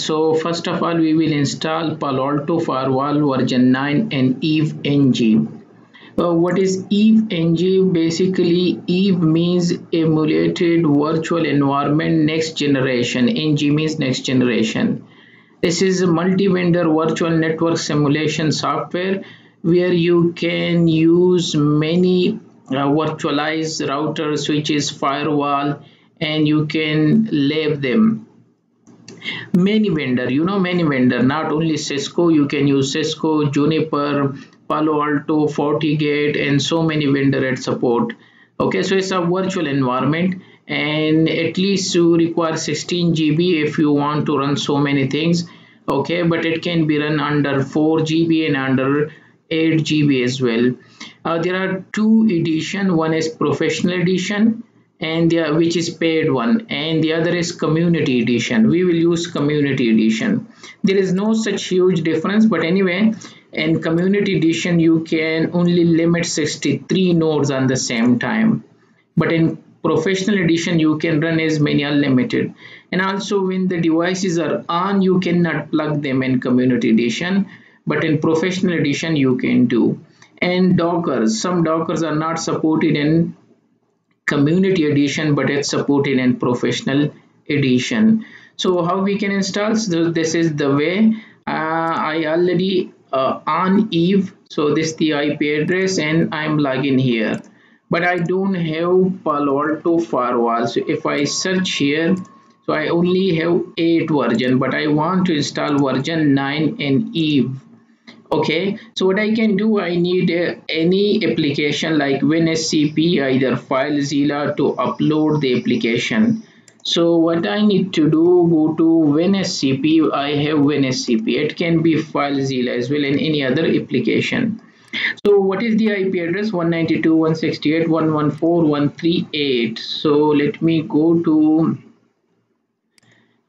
so first of all we will install Palo Alto Firewall version 9 and Eve NG uh, what is Eve NG basically Eve means emulated virtual environment next generation. NG means next generation. This is a multi-vendor virtual network simulation software where you can use many uh, virtualized routers switches firewall and you can lab them many vendor you know many vendor. Not only cisco you can use cisco juniper palo alto fortigate and so many vendor at support. Okay so it's a virtual environment and at least you require 16 GB if you want to run so many things. Okay but it can be run under 4 GB and under 8 GB as well. Uh, there are two edition. One is professional edition and the, which is paid one and the other is community edition. We will use community edition. There is no such huge difference but anyway in community edition you can only limit 63 nodes on the same time. But in professional edition you can run as many unlimited. And also when the devices are on you cannot plug them in community edition but in professional edition you can do. And dockers. Some dockers are not supported in community edition but it's supported in professional edition. So how we can install? So this is the way. Uh, I already uh, on Eve. So this is the IP address and I'm logging here. But I don't have Palo Alto firewall. So if I search here so I only have 8 version but I want to install version 9 in Eve okay so what I can do I need uh, any application like WinSCP either FileZilla to upload the application. So what I need to do go to WinSCP I have WinSCP it can be FileZilla as well in any other application. So what is the IP address? 192.168.114.138 so let me go to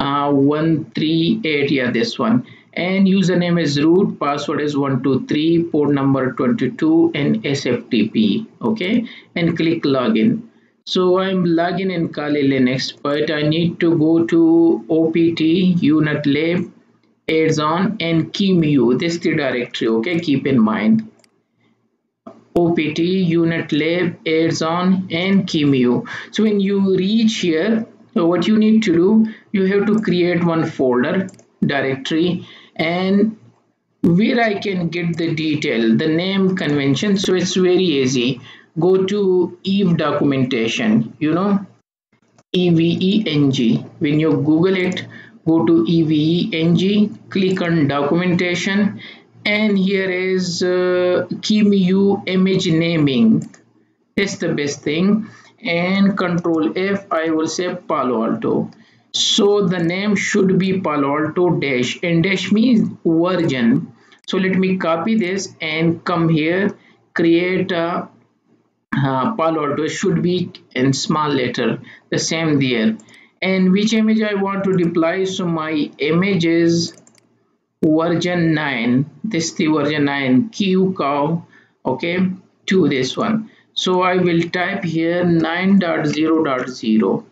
uh, 138 yeah this one and username is root password is 123 port number 22 and sftp okay? And click login. So i'm logging in kali linux but i need to go to opt unetlab on and QEMU this is the directory okay? Keep in mind. Opt unetlab on and QEMU so when you reach here so what you need to do you have to create one folder directory and where I can get the detail the name convention so it's very easy. Go to Eve documentation you know EVENG when you google it go to EVENG click on documentation and here is uh, QEMU image naming. That's the best thing. And control F I will say Palo Alto so the name should be Palo Alto dash. And dash means version so let me copy this and come here. Create a uh, Palo Alto. Should be in small letter. The same there. And which image I want to deploy? So my image is version 9 this is the version 9 qcow. Okay to this one. So I will type here 9.0.0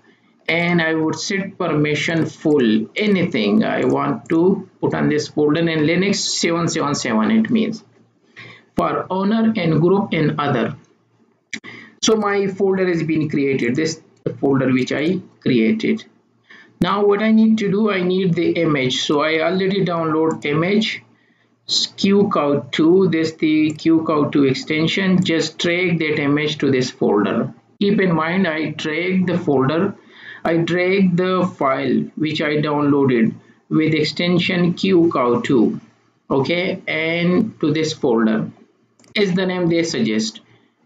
and I would set permission full. Anything I want to put on this folder in Linux 777 it means. For owner and group and other. So my folder has been created. This folder which I created. Now what I need to do I need the image. So I already download image qcow2 this the qcow2 extension. Just drag that image to this folder. Keep in mind I drag the folder I drag the file which I downloaded with extension qcow2 okay and to this folder. Is the name they suggest.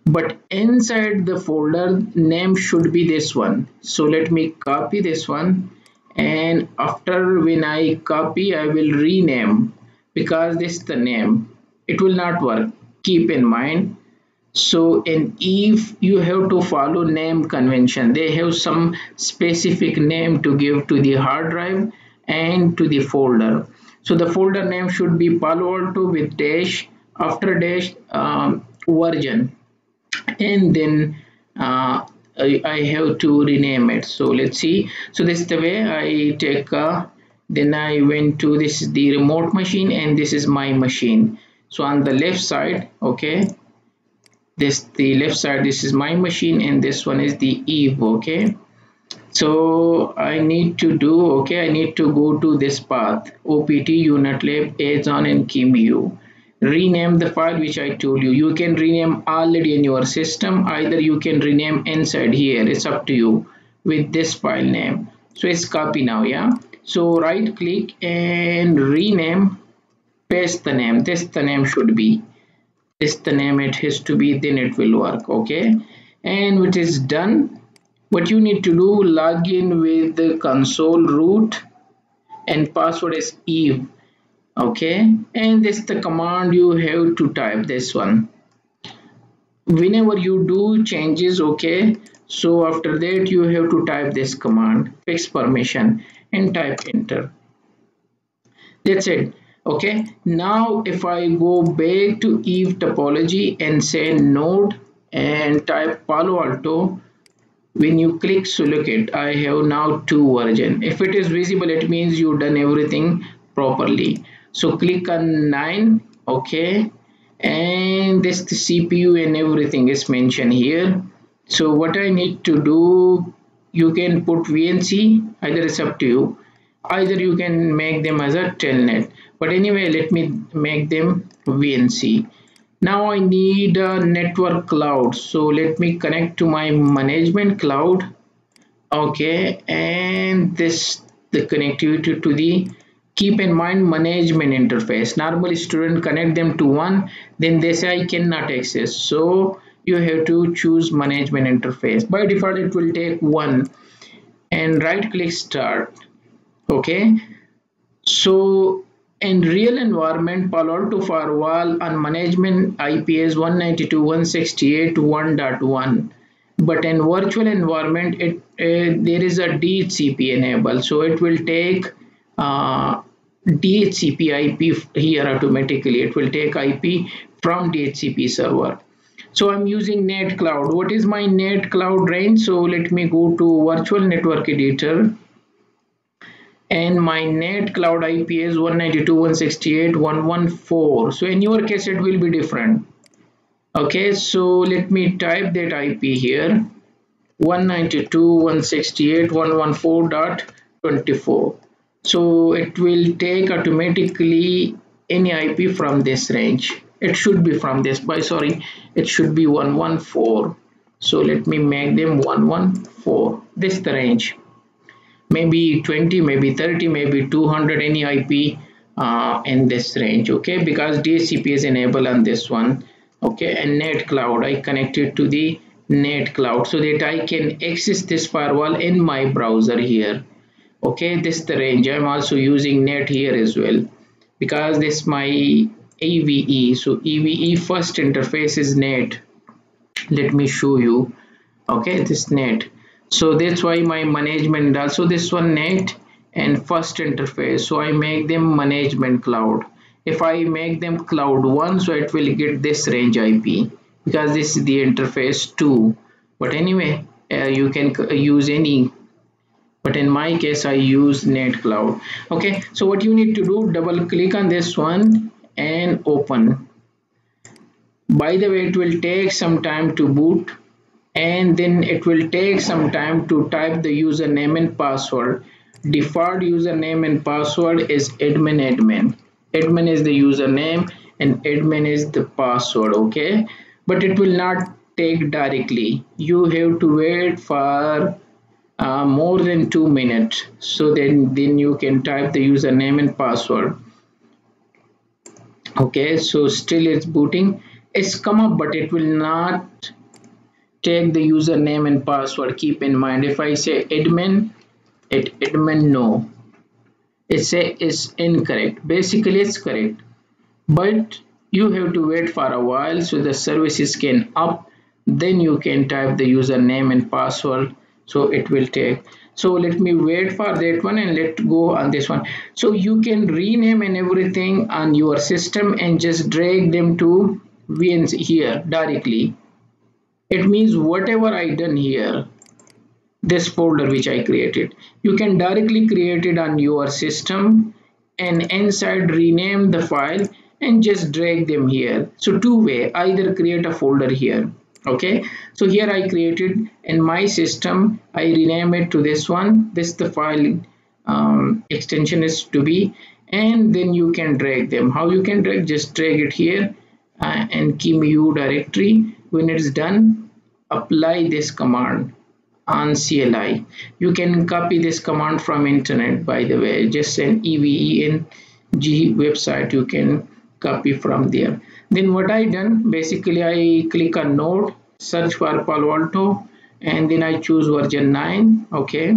But inside the folder name should be this one. So let me copy this one. And after when I copy I will rename because this is the name. It will not work. Keep in mind so in if you have to follow name convention. They have some specific name to give to the hard drive and to the folder. So the folder name should be palo alto with dash after dash um, version and then uh, I, I have to rename it. So let's see. So this is the way I take a then I went to this is the remote machine and this is my machine. So on the left side okay this the left side this is my machine and this one is the Eve okay? So I need to do okay I need to go to this path. OPT UNetLab Azon and QEMU rename the file which I told you. You can rename already in your system. Either you can rename inside here. It's up to you with this file name. So it's copy now yeah? So right click and rename paste the name. This the name should be this the name it has to be then it will work okay? And it is done. What you need to do log in with the console root and password is eve okay? And this the command you have to type this one. Whenever you do changes okay? So after that you have to type this command fix permission and type enter. That's it okay. Now if i go back to eve topology and say node and type palo alto when you click it i have now two version. If it is visible it means you've done everything properly. So click on 9 okay. And this the CPU and everything is mentioned here. So what I need to do you can put VNC either it's up to you. Either you can make them as a telnet but anyway let me make them VNC now I need a network cloud. So let me connect to my management cloud. Okay and this the connectivity to the keep in mind management interface. Normally student connect them to one then they say I cannot access. So you have to choose management interface. By default it will take one. And right click start. Okay. So in real environment Palo Alto firewall and management IPS 192.168.1.1 but in virtual environment it uh, there is a DHCP enable so it will take uh, DHCP IP here automatically. It will take IP from DHCP server. So I'm using Net Cloud. What is my Net Cloud range? So let me go to Virtual Network Editor. And my Net Cloud IP is 192.168.114. So in your case, it will be different. Okay, so let me type that IP here. 192.168.114.24 so it will take automatically any IP from this range it should be from this by sorry it should be 114 so let me make them 114 this the range maybe 20 maybe 30 maybe 200 any IP uh, in this range okay? Because DHCP is enabled on this one okay? And net cloud I connected to the net cloud so that I can access this firewall in my browser here okay? This the range. I'm also using net here as well because this my eve so eve first interface is net. Let me show you okay? This net so that's why my management also this one net and first interface. So i make them management cloud. If i make them cloud one so it will get this range ip because this is the interface 2 but anyway uh, you can use any. But in my case I use net cloud. Okay so what you need to do double click on this one and open. By the way it will take some time to boot and then it will take some time to type the username and password. Default username and password is admin admin. Admin is the username and admin is the password okay? But it will not take directly. You have to wait for uh, more than two minutes. So then then you can type the username and password. Okay so still it's booting. It's come up but it will not take the username and password. Keep in mind if I say admin it admin no. It say is incorrect. Basically it's correct. But you have to wait for a while so the services can up. Then you can type the username and password. So it will take. So let me wait for that one and let go on this one. So you can rename and everything on your system and just drag them to VNC here directly it means whatever I done here this folder which I created you can directly create it on your system and inside rename the file and just drag them here. So two way either create a folder here okay? So here I created in my system I rename it to this one this the file um, extension is to be and then you can drag them. How you can drag? Just drag it here uh, and QEMU directory when it's done apply this command on CLI you can copy this command from internet by the way. Just an EVENG website you can copy from there. Then what I done basically I click on node search for Palo Alto and then I choose version 9 okay?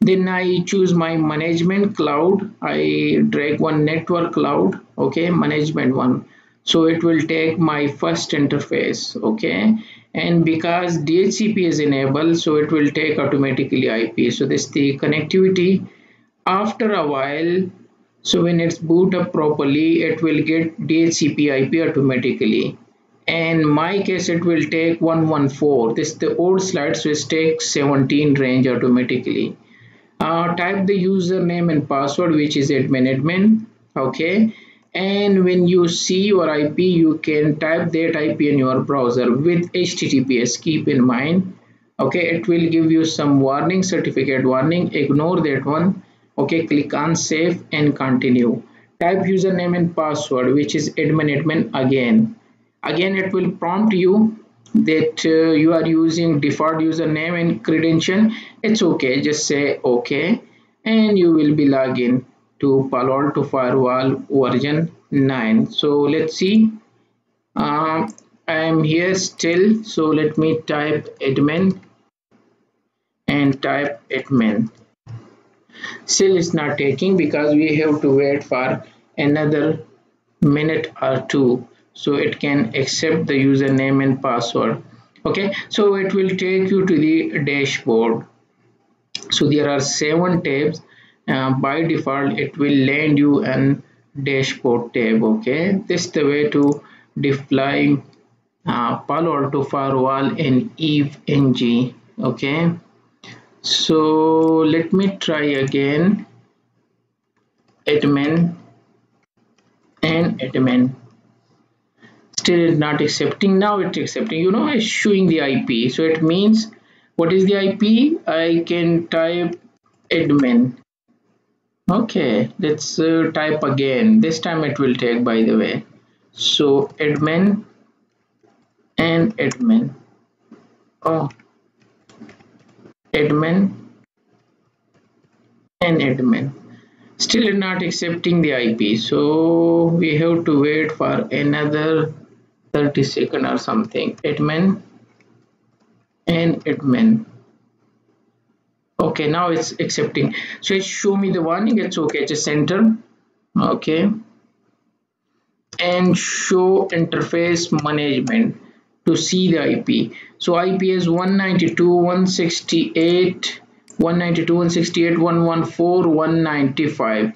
Then I choose my management cloud. I drag one network cloud okay? Management one so it will take my first interface okay? And because DHCP is enabled so it will take automatically IP so this the connectivity. After a while so when it's boot up properly it will get DHCP IP automatically. And my case it will take 114 this the old slides which take 17 range automatically. Uh, type the username and password which is admin admin okay and when you see your IP you can type that IP in your browser with HTTPS keep in mind okay it will give you some warning certificate warning. Ignore that one okay click on save and continue. Type username and password which is admin admin again. Again it will prompt you that uh, you are using default username and credential. It's okay just say okay and you will be login to Palo Alto firewall version 9 so let's see. Um, I am here still. So let me type admin and type admin. Still it's not taking because we have to wait for another minute or two so it can accept the username and password. Okay? So it will take you to the dashboard. So there are seven tabs uh, by default it will land you an dashboard tab okay? This is the way to deploy uh, Palo Alto firewall in Eve NG okay? So let me try again. Admin. And admin. Still not accepting. Now it's accepting. You know it's showing the ip so it means what is the ip i can type admin okay let's uh, type again. This time it will take by the way. So admin and admin. Oh. Admin and admin. Still not accepting the ip so we have to wait for another 30 second or something. Admin and admin okay now it's accepting. So it show me the warning it's okay just enter. Okay. And show interface management to see the IP so IP is 192.168 192.168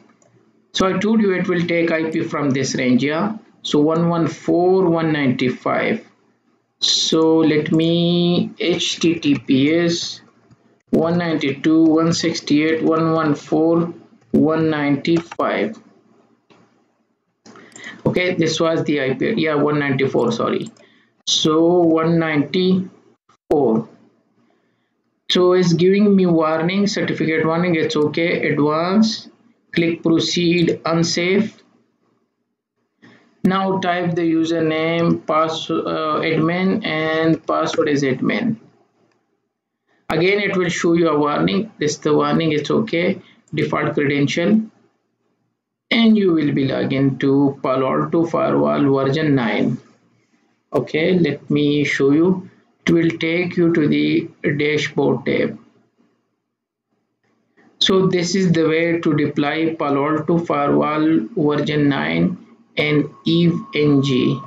so I told you it will take IP from this range yeah? So 114 195 so let me https 192 168 114 195 okay this was the ip yeah 194 sorry. So 194 so it's giving me warning certificate warning it's okay advance click proceed unsafe. Now type the username pass uh, admin and password is admin again it will show you a warning. This the warning is okay. Default credential. And you will be logging to Palo Alto firewall version 9 okay let me show you. It will take you to the dashboard tab. So this is the way to deploy Palo Alto firewall version 9 and Eve NG